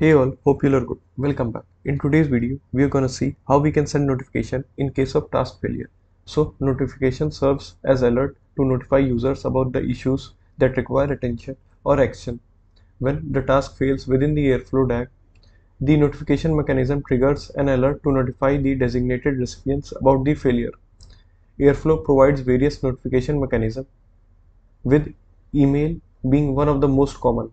Hey all, hope you are good. Welcome back. In today's video, we are gonna see how we can send notification in case of task failure. So notification serves as alert to notify users about the issues that require attention or action. When the task fails within the Airflow DAG, the notification mechanism triggers an alert to notify the designated recipients about the failure. Airflow provides various notification mechanisms, with email being one of the most common.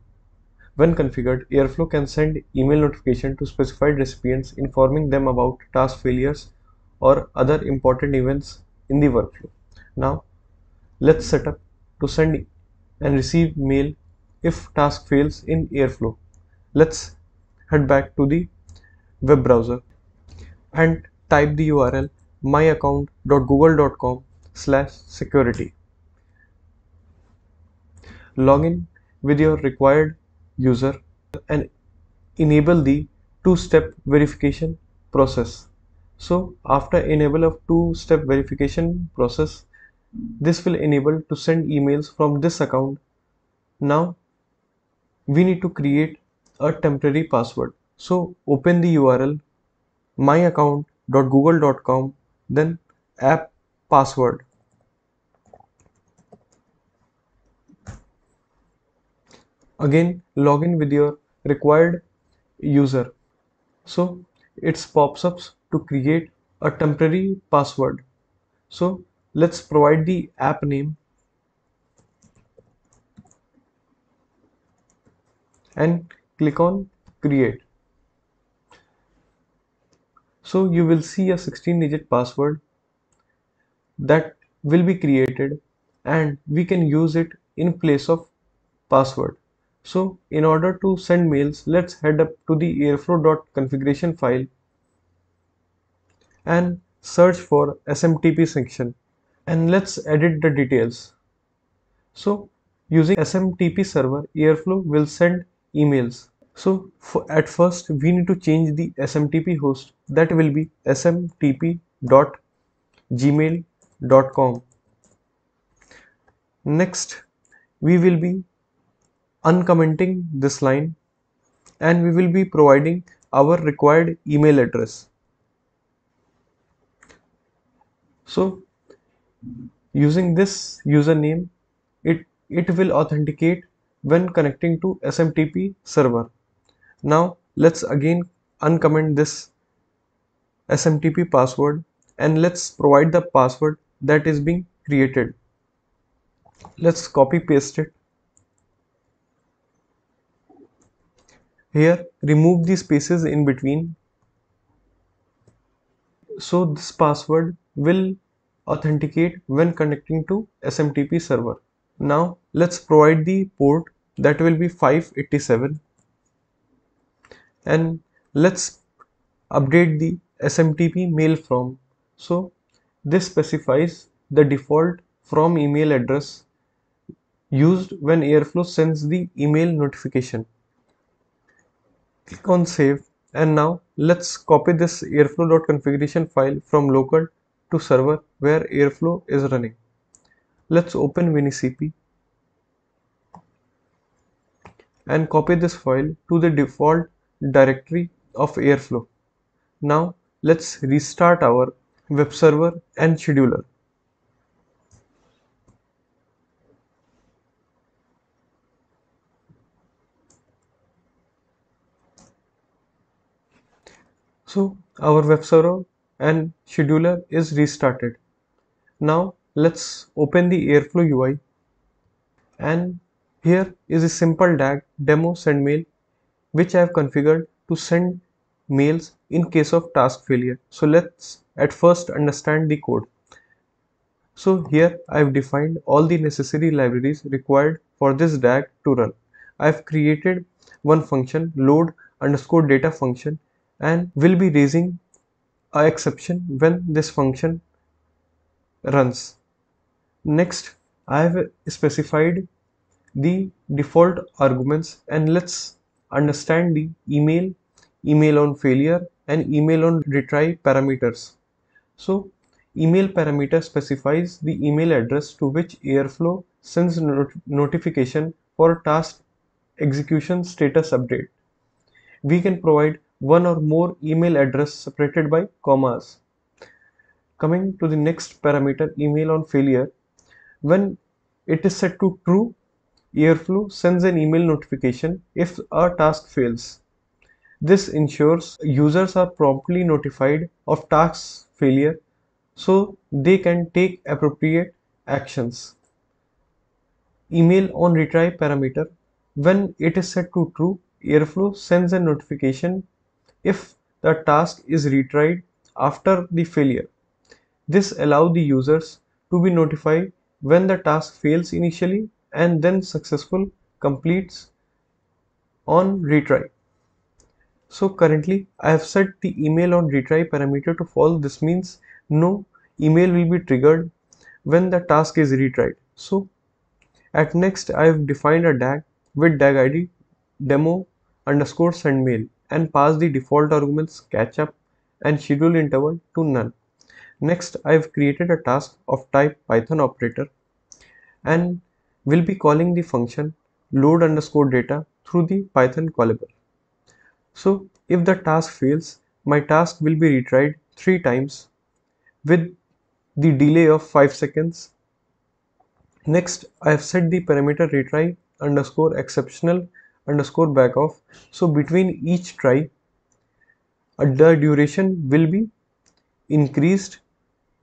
When configured, Airflow can send email notification to specified recipients informing them about task failures or other important events in the workflow. Now, let's set up to send and receive mail if task fails in Airflow. Let's head back to the web browser and type the URL myaccount.google.com slash security. Log in with your required user and enable the two-step verification process. So after enable of two-step verification process this will enable to send emails from this account. Now we need to create a temporary password. So open the url myaccount.google.com then app password again log in with your required user. So it pops up to create a temporary password. So let's provide the app name and click on create. So you will see a 16 digit password that will be created and we can use it in place of password so in order to send mails, let's head up to the airflow.configuration file and search for SMTP section and let's edit the details. So using SMTP server, Airflow will send emails. So at first we need to change the SMTP host that will be smtp.gmail.com. Next we will be uncommenting this line and we will be providing our required email address. So using this username, it, it will authenticate when connecting to SMTP server. Now let's again uncomment this SMTP password and let's provide the password that is being created. Let's copy paste it Here remove the spaces in between. So this password will authenticate when connecting to SMTP server. Now let's provide the port that will be 587 and let's update the SMTP mail from. So this specifies the default from email address used when Airflow sends the email notification click on save. And now let's copy this airflow.configuration file from local to server where airflow is running. Let's open WinSCP and copy this file to the default directory of airflow. Now let's restart our web server and scheduler So our web server and scheduler is restarted. Now let's open the Airflow UI and here is a simple DAG demo send mail which I have configured to send mails in case of task failure. So let's at first understand the code. So here I have defined all the necessary libraries required for this DAG to run. I have created one function load underscore data function and will be raising a exception when this function runs. Next, I have specified the default arguments and let's understand the email, email on failure and email on retry parameters. So email parameter specifies the email address to which Airflow sends not notification for task execution status update. we can provide one or more email address separated by commas. Coming to the next parameter email on failure, when it is set to true, Airflow sends an email notification if a task fails. This ensures users are promptly notified of task failure so they can take appropriate actions. Email on retry parameter. When it is set to true, Airflow sends a notification if the task is retried after the failure. This allows the users to be notified when the task fails initially and then successful completes on retry. So currently I have set the email on retry parameter to false. This means no email will be triggered when the task is retried. So at next I have defined a DAG with DAG ID demo underscore send mail and pass the default arguments catch up and schedule interval to none. Next I have created a task of type python operator and will be calling the function load underscore data through the python callable. So if the task fails, my task will be retried three times with the delay of 5 seconds. Next, I have set the parameter retry underscore exponential underscore back off. So between each try, the duration will be increased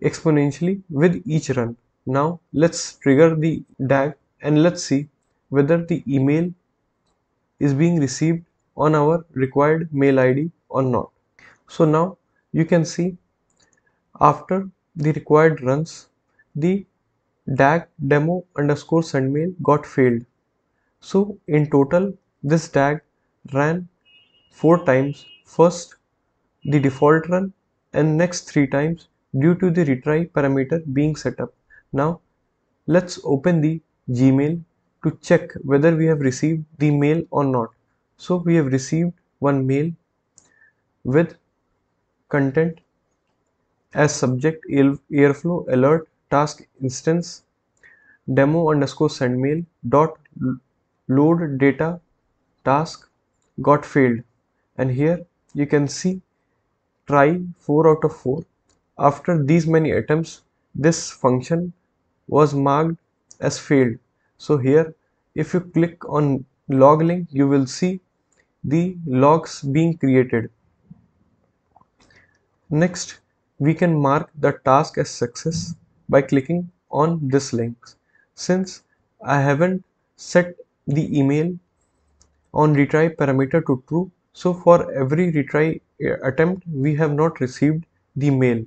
exponentially with each run. Now let's trigger the DAG and let's see whether the email is being received on our required mail ID or not. So now you can see after the required runs the DAG demo underscore send mail got failed. So in total this DAG ran four times first the default run and next three times due to the retry parameter being set up. Now let's open the Gmail to check whether we have received the mail or not. So we have received one mail with content as subject airflow alert task instance demo underscore send mail dot load data task got failed. And here you can see try 4 out of 4 after these many attempts this function was marked as failed. So here if you click on log link you will see the logs being created. Next we can mark the task as success by clicking on this link. Since I haven't set the email on retry parameter to true. So for every retry uh, attempt we have not received the mail